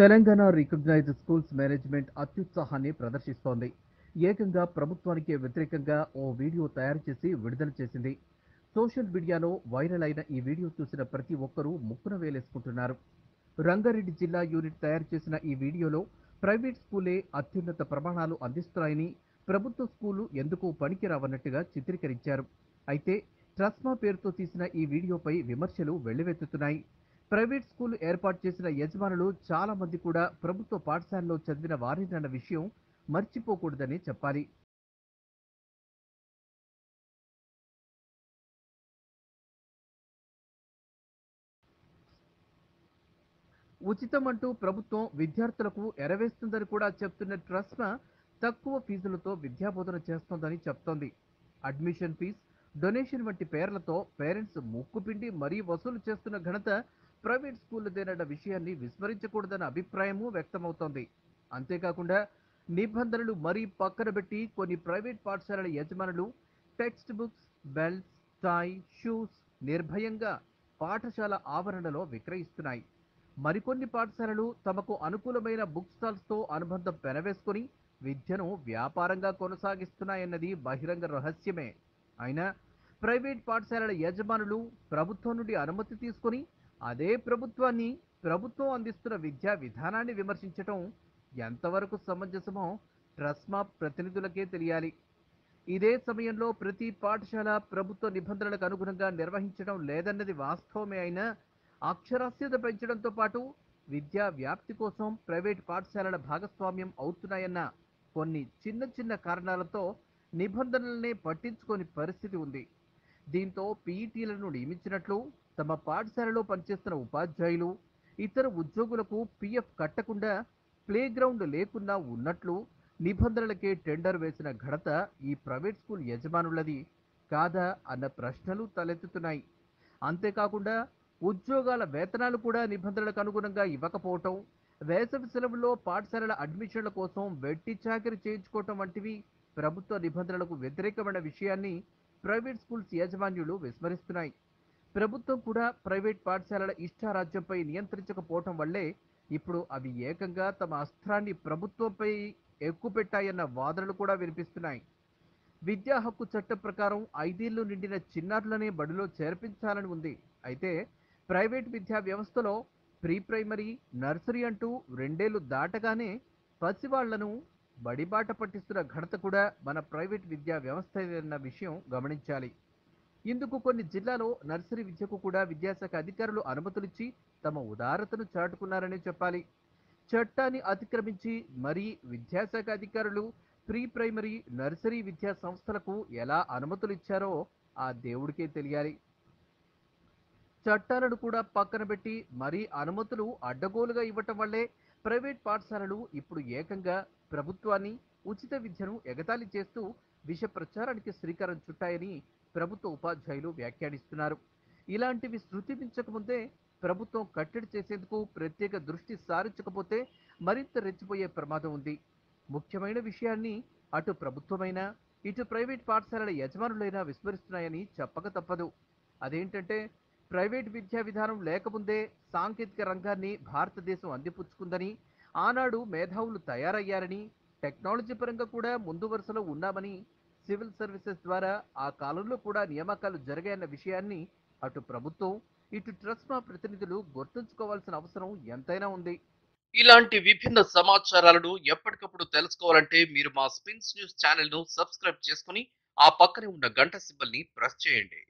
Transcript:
Telangana recognised schools management అత్యుత్సాహాన్ని ప్రదర్శిస్తోంది. ఏకంగా ప్రభుత్వానికి వ్యతిరేకంగా ఓ వీడియో తయారు చేసి విడుదల చేసింది. సోషల్ మీడియాలో వైరల్ అయిన ఈ వీడియో చూసిన ప్రతి ఒక్కరూ ముక్కున వేలేసుకుంటున్నారు. రంగారెడ్డి జిల్లా యూనిట్ తయారు చేసిన ఈ వీడియోలో ప్రైవేట్ స్కూలే అత్యున్నత ప్రమాణాలు అందిస్తున్నాయని ప్రభుత్వ స్కూలు ఎందుకు పనికిరావన్నట్టుగా చిత్రీకరించారు. అయితే ట్రస్మా పేరుతో తీసిన ఈ వీడియోపై విమర్శలు వెల్లువెత్తుతున్నాయి. ప్రైవేట్ స్కూల్ ఏర్పాటు చేసిన యజమానులు చాలా మంది కూడా ప్రభుత్వ పాఠశాలలో చదివిన వారేనన్న విషయం మర్చిపోకూడదని చెప్పాలి. ఉచితం అంటూ ప్రభుత్వం విద్యార్థులకు ఎరవేస్తుందని కూడా చెప్తున్న ట్రస్ట్ తక్కువ ఫీజులతో విద్యాబోధన చేస్తోందని చెప్తోంది. అడ్మిషన్ ఫీజు డొనేషన్ వంటి పేర్లతో పేరెంట్స్ ముక్కుపిండి మరీ వసూలు చేస్తున్న ఘనత ప్రైవేట్ స్కూళ్ళదేనన్న విషయాన్ని విస్మరించకూడదన్న అభిప్రాయము వ్యక్తమవుతోంది. అంతేకాకుండా నిబంధనలు మరీ పక్కన పెట్టి కొన్ని ప్రైవేట్ పాఠశాలల యజమానులు text books belts tie shoes నిర్భయంగా పాఠశాల ఆవరణలో విక్రయిస్తున్నాయి. మరికొన్ని పాఠశాలలు తమకు అనుకూలమైన బుక్ స్టాల్స్తో అనుబంధం పెనవేసుకుని విద్యను వ్యాపారంగా కొనసాగిస్తున్నాయన్నది బహిరంగ రహస్యమే. అయినా ప్రైవేట్ పాఠశాలల యజమానులు ప్రభుత్వం నుండి అనుమతి తీసుకొని అదే ప్రభుత్వాన్ని ప్రభుత్వం అందిస్తున్న విద్యా విధానాన్ని విమర్శించటం ఎంతవరకు సమంజసమో ట్రస్మా ప్రతినిధులకే తెలియాలి. ఇదే సమయంలో ప్రతి పాఠశాల ప్రభుత్వ నిబంధనలకు అనుగుణంగా నిర్వహించడం లేదన్నది వాస్తవమే అయినా అక్షరాస్యత పెంచడంతో పాటు విద్యా వ్యాప్తి కోసం ప్రైవేట్ పాఠశాలల భాగస్వామ్యం అవుతున్నాయన్న కొన్ని చిన్న చిన్న కారణాలతో నిబంధనలనే పట్టించుకోని పరిస్థితి ఉంది. దీంతో పీఈటీలను నియమించినట్లు తమ పాఠశాలలో పనిచేస్తున్న ఉపాధ్యాయులు ఇతర ఉద్యోగులకు పీఎఫ్ కట్టకుండా ప్లే గ్రౌండ్ లేకుండా ఉన్నట్లు నిబంధనలకే టెండర్ వేసిన ఘనత ఈ ప్రైవేట్ స్కూల్ యజమానులది కాదా అన్న ప్రశ్నలు తలెత్తుతున్నాయి. అంతేకాకుండా ఉద్యోగాల వేతనాలు కూడా నిబంధనలకు అనుగుణంగా ఇవ్వకపోవటం వేసవి సెలవుల్లో పాఠశాలల అడ్మిషన్ల కోసం వెట్టి చాకరి చేయించుకోవటం వంటివి ప్రభుత్వ నిబంధనలకు వ్యతిరేకమైన విషయాన్ని ప్రైవేట్ స్కూల్స్ యాజమాన్యులు విస్మరిస్తున్నాయి. ప్రభుత్వం కూడా ప్రైవేట్ పాఠశాలల ఇష్టారాజ్యంపై నియంత్రించకపోవటం వల్లే ఇప్పుడు అవి ఏకంగా తమ అస్త్రాన్ని ప్రభుత్వంపై ఎక్కుపెట్టాయన్న వాదనలు కూడా వినిపిస్తున్నాయి. విద్యా హక్కు చట్టం ప్రకారం ఐదేళ్ళు నిండిన చిన్నారులనే బడిలో చేర్పించాలని ఉంది. అయితే ప్రైవేట్ విద్యా వ్యవస్థలో ప్రీ ప్రైమరీ నర్సరీ అంటూ రెండేళ్ళు దాటగానే పసివాళ్ళను బడిబాట పట్టిస్తున్న ఘనత కూడా మన ప్రైవేట్ విద్యా వ్యవస్థ అన్న విషయం గమనించాలి. ఇందుకు కొన్ని జిల్లాలో నర్సరీ విద్యకు కూడా విద్యాశాఖ అధికారులు అనుమతులిచ్చి తమ ఉదారతను చాటుకున్నారని చెప్పాలి. చట్టాన్ని అతిక్రమించి మరీ విద్యాశాఖ అధికారులు ప్రీ ప్రైమరీ నర్సరీ విద్యా సంస్థలకు ఎలా అనుమతులు ఇచ్చారో ఆ దేవుడికే తెలియాలి. చట్టాలను కూడా పక్కన పెట్టి మరీ అనుమతులు అడ్డగోలుగా ఇవ్వటం వల్లే ప్రైవేట్ పాఠశాలలు ఇప్పుడు ఏకంగా ప్రభుత్వాన్ని ఉచిత విద్యను ఎగతాళి చేస్తూ విష ప్రచారానికి శ్రీకారం చుట్టాయని ప్రభుత్వ ఉపాధ్యాయులు వ్యాఖ్యానిస్తున్నారు. ఇలాంటివి శృతి మించకముందే ప్రభుత్వం కట్టడి చేసేందుకు ప్రత్యేక దృష్టి సారించకపోతే మరింత రెచ్చిపోయే ప్రమాదం ఉంది. ముఖ్యమైన విషయాన్ని అటు ప్రభుత్వమైనా ఇటు ప్రైవేట్ పాఠశాలల యజమానులైనా విస్మరిస్తున్నాయని చెప్పక తప్పదు. అదేంటంటే ప్రైవేట్ విద్యా విధానం లేకముందే సాంకేతిక రంగాన్ని భారతదేశం అందిపుచ్చుకుందని ఆనాడు మేధావులు తయారయ్యారని టెక్నాలజీ పరంగా కూడా ముందు వరుసలో ఉన్నామని సివిల్ సర్వీసెస్ ద్వారా ఆ కాలంలో కూడా నియామకాలు జరిగాయన్న విషయాన్ని అటు ప్రభుత్వం ఇటు ట్రస్మా ప్రతినిధులు గుర్తుంచుకోవాల్సిన అవసరం ఎంతైనా ఉంది. ఇలాంటి విభిన్న సమాచారాలను ఎప్పటికప్పుడు తెలుసుకోవాలంటే మీరు మా స్పిన్స్ న్యూస్ ఛానల్ను సబ్స్క్రైబ్ చేసుకుని ఆ పక్కనే ఉన్న గంట సింబల్ని ప్రెస్ చేయండి.